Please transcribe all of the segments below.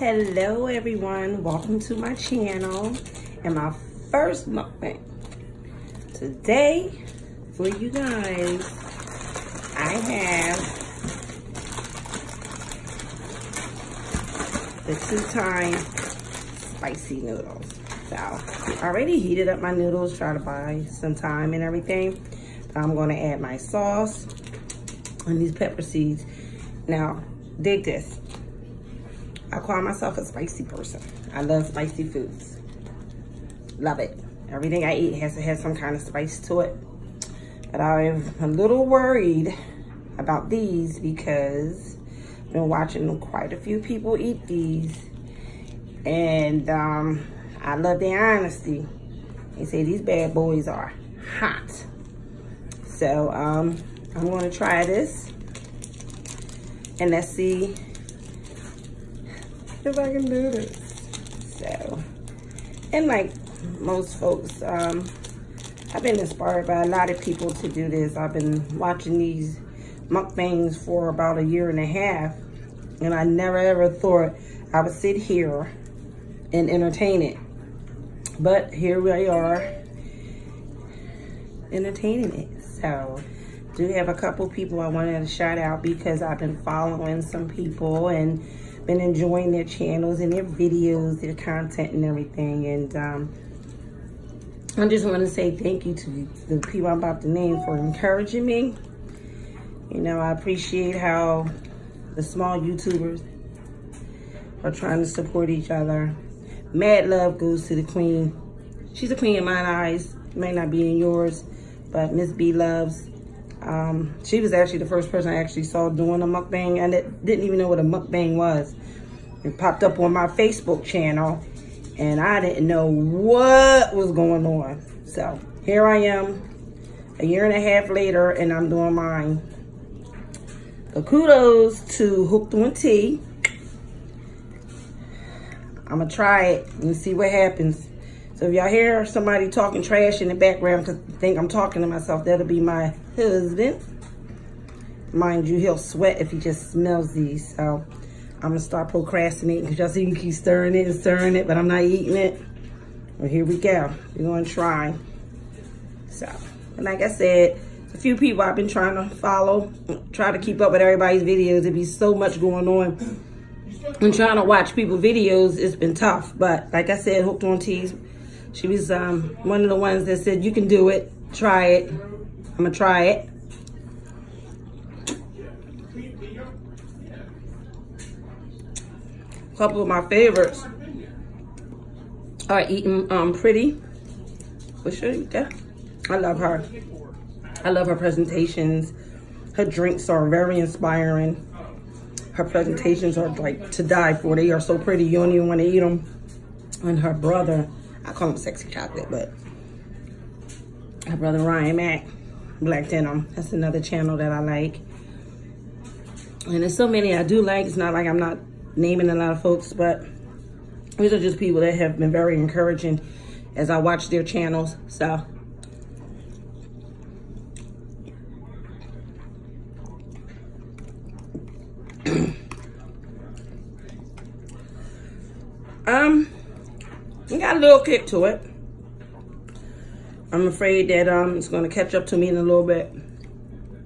Hello everyone, welcome to my channel and my first mukbang. Today, for you guys, I have the two-time spicy noodles. So, I already heated up my noodles, try to buy some time and everything. I'm gonna add my sauce and these pepper seeds. Now, dig this. I call myself a spicy person. I love spicy foods. Love it. Everything I eat has to have some kind of spice to it. But I'm a little worried about these because I've been watching quite a few people eat these. And um, I love their honesty. They say these bad boys are hot. So um, I'm going to try this. And let's see if I can do this. So, and like most folks, um, I've been inspired by a lot of people to do this. I've been watching these mukbangs for about a year and a half, and I never ever thought I would sit here and entertain it. But here we are, entertaining it. So, do have a couple people I wanted to shout out because I've been following some people and been enjoying their channels and their videos, their content and everything. And um, I just want to say thank you to the people I'm about to name for encouraging me. You know, I appreciate how the small YouTubers are trying to support each other. Mad love goes to the queen. She's a queen in my eyes. May not be in yours, but Miss B loves. Um, she was actually the first person I actually saw doing a mukbang. I didn't even know what a mukbang was. It popped up on my Facebook channel and I didn't know what was going on. So here I am a year and a half later and I'm doing mine. So kudos to Hooked on Tea. I'm gonna try it and see what happens. So if y'all hear somebody talking trash in the background because think I'm talking to myself, that'll be my husband. Mind you, he'll sweat if he just smells these. So I'm gonna start procrastinating because y'all see you keep stirring it and stirring it, but I'm not eating it. Well, here we go. We're gonna try. So, and like I said, a few people I've been trying to follow, try to keep up with everybody's videos. It'd be so much going on. And trying to watch people videos, it's been tough. But like I said, Hooked on Teas, she was um, one of the ones that said, you can do it, try it. I'm gonna try it. couple of my favorites are eating um, Pretty. What's your, yeah. I love her. I love her presentations. Her drinks are very inspiring. Her presentations are like to die for. They are so pretty. You don't even want to eat them. And her brother, I call him Sexy Chocolate, but her brother Ryan Mack, Black Denim. That's another channel that I like. And there's so many I do like. It's not like I'm not naming a lot of folks, but these are just people that have been very encouraging as I watch their channels. So um little kick to it. I'm afraid that um it's gonna catch up to me in a little bit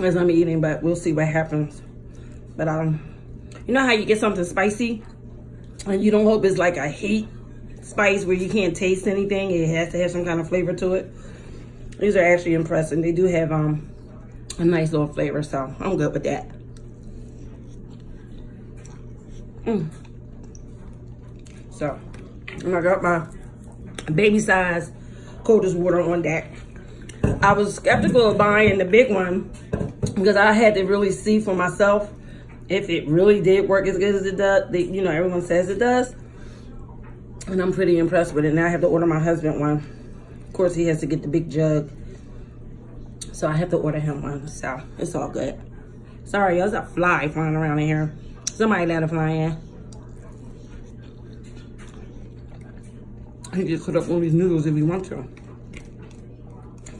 as I'm eating, but we'll see what happens. But um you know how you get something spicy and you don't hope it's like a heat spice where you can't taste anything. It has to have some kind of flavor to it. These are actually impressive. They do have um a nice little flavor, so I'm good with that. Mm. So, I got my baby size coldest water on deck. I was skeptical of buying the big one because I had to really see for myself if it really did work as good as it does, they, you know, everyone says it does. And I'm pretty impressed with it. Now I have to order my husband one. Of course, he has to get the big jug. So I have to order him one. So it's all good. Sorry, there's a fly flying around in here. Somebody let a fly in. He can cut up all these noodles if he want to.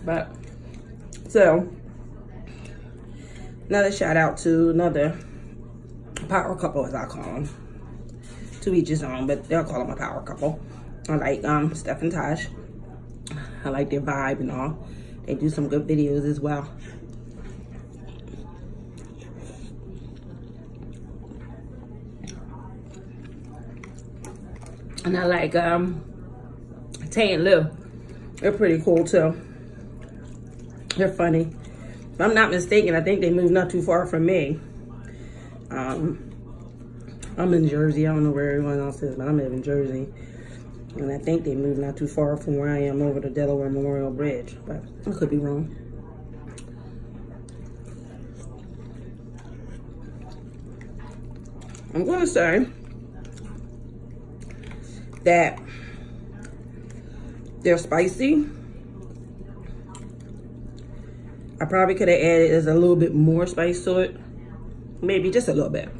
But, so, another shout out to another power couple as I call them. to each his own, but they'll call them a power couple. I like um, Steph and Taj. I like their vibe and all. They do some good videos as well. And I like um, Tay and Lil. They're pretty cool too. They're funny. If I'm not mistaken, I think they moved not too far from me. Um, I'm in Jersey. I don't know where everyone else is, but I'm in Jersey. And I think they moved not too far from where I am over the Delaware Memorial Bridge, but I could be wrong. I'm going to say that they're spicy. I probably could have added as a little bit more spice to it. Maybe just a little bit.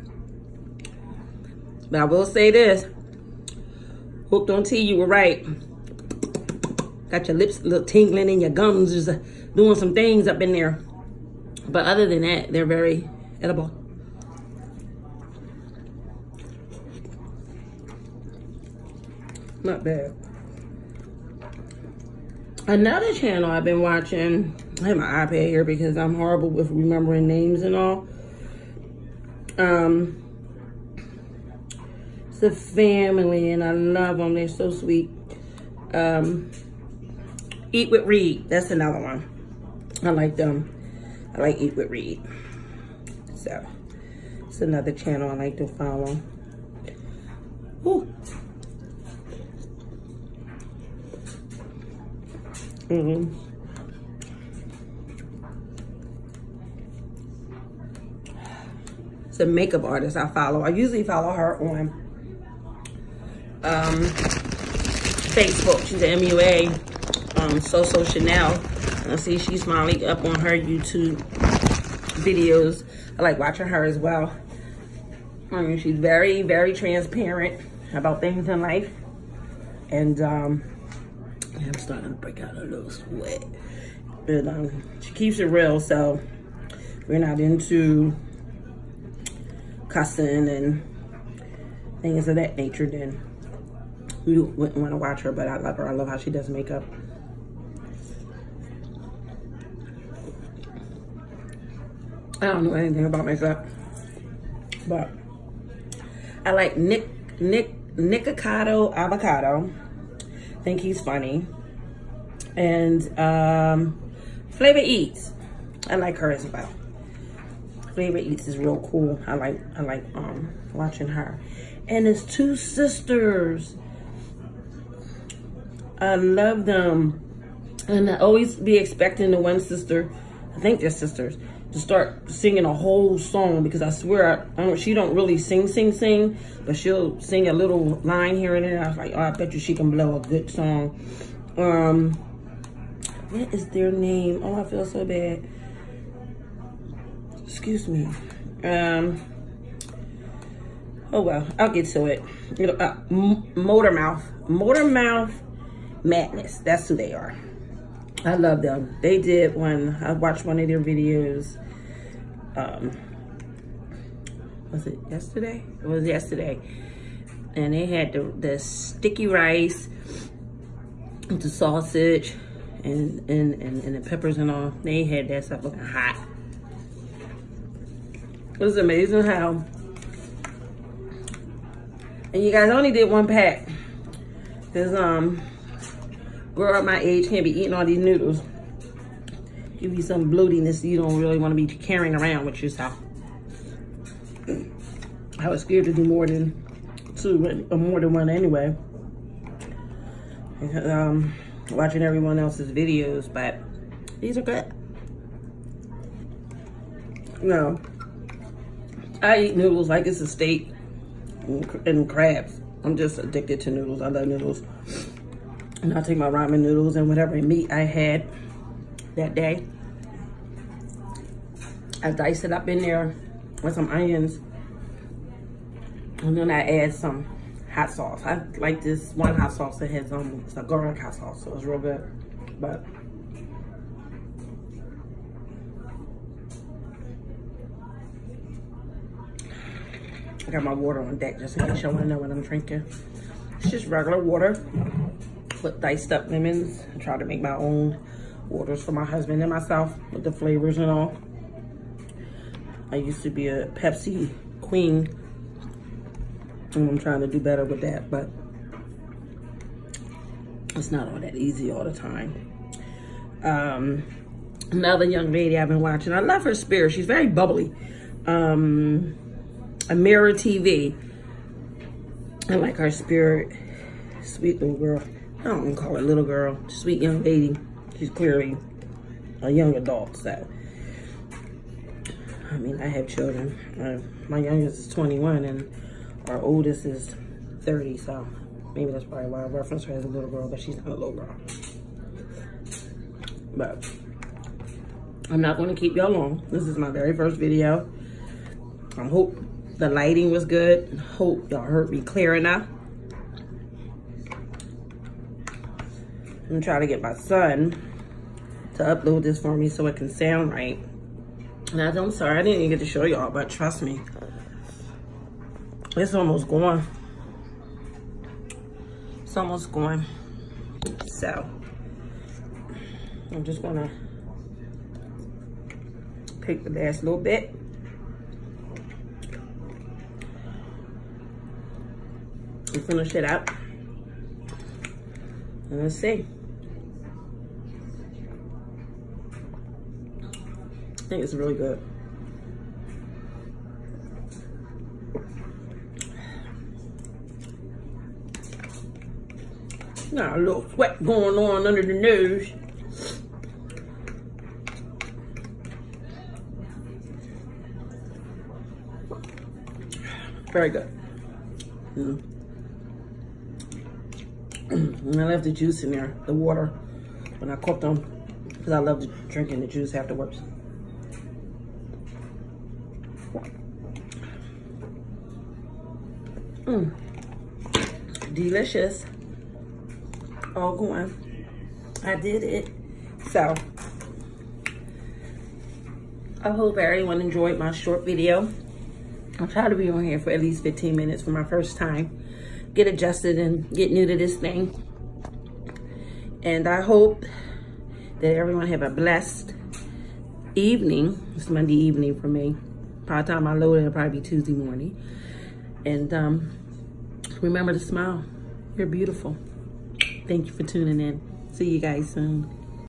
But I will say this. Hooked on tea, you were right. Got your lips a little tingling and your gums just uh, doing some things up in there. But other than that, they're very edible. Not bad. Another channel I've been watching, I have my iPad here because I'm horrible with remembering names and all. Um, it's a family and I love them. They're so sweet. Um, Eat with Reed. That's another one. I like them. I like Eat with Reed. So, it's another channel I like to follow. Ooh. Mm -hmm. It's a makeup artist I follow. I usually follow her on um, Facebook. She's an MUA, um, So So Chanel. I see she's smiling up on her YouTube videos. I like watching her as well. I mean, she's very, very transparent about things in life. And um, I'm starting to break out a little sweat. But um, she keeps it real, so we're not into cussing and things of that nature, then you wouldn't want to watch her, but I love her. I love how she does makeup. I don't know anything about makeup, but I like Nick Nick Nikocado Avocado. Think he's funny. And um, Flavor Eats. I like her as well. Flavor Eats is real cool. I like I like um watching her. And it's two sisters. I love them. And I always be expecting the one sister, I think they're sisters, to start singing a whole song because I swear, I, I don't, she don't really sing, sing, sing, but she'll sing a little line here and there. I was like, oh, I bet you she can blow a good song. Um, what is their name? Oh, I feel so bad. Excuse me. Um, oh well, I'll get to it. Uh, motor mouth, Madness. That's who they are. I love them. They did one, I watched one of their videos. Um, was it yesterday? It was yesterday. And they had the, the sticky rice, the sausage, and, and, and, and the peppers and all. They had that stuff looking hot. It was amazing how, and you guys only did one pack. Cause um, girl my age can't be eating all these noodles. Give you some bloatiness you don't really want to be carrying around with yourself. I was scared to do more than two, or more than one anyway. Um, watching everyone else's videos, but these are good. No, I eat noodles like it's a steak and crabs. I'm just addicted to noodles. I love noodles. And I'll take my ramen noodles and whatever meat I had that day. I dice it up in there with some onions. And then I add some hot sauce. I like this one hot sauce that has um, it's a garlic hot sauce, so it's real good. But I got my water on deck just in case y'all wanna know what I'm drinking. It's just regular water with diced up lemons. I try to make my own waters for my husband and myself with the flavors and all. I used to be a Pepsi queen. And I'm trying to do better with that, but it's not all that easy all the time. Um, another young lady I've been watching. I love her spirit. She's very bubbly. Um, Amira TV. I like her spirit. Sweet little girl. I don't want to call her little girl. Sweet young lady. She's clearly a young adult, so. I mean, I have children. Uh, my youngest is 21 and our oldest is 30, so maybe that's probably why I reference her as a little girl, but she's not a little girl. But I'm not going to keep y'all long. This is my very first video. I hope the lighting was good. Hope y'all heard me clear enough. I'm gonna try to get my son to upload this for me so it can sound right. And I, I'm sorry, I didn't even get to show y'all, but trust me, it's almost gone. It's almost gone. So, I'm just gonna pick the last little bit. And finish it up. And let's see. I think it's really good. Got a little sweat going on under the nose. Very good. Mm. and I left the juice in there, the water, when I cooked them, because I love drinking the juice afterwards. Mmm. Delicious. All going. I did it. So, I hope everyone enjoyed my short video. I'll try to be on here for at least 15 minutes for my first time. Get adjusted and get new to this thing. And I hope that everyone have a blessed evening. It's Monday evening for me. By the time I load it, it'll probably be Tuesday morning. And um, remember to smile. You're beautiful. Thank you for tuning in. See you guys soon.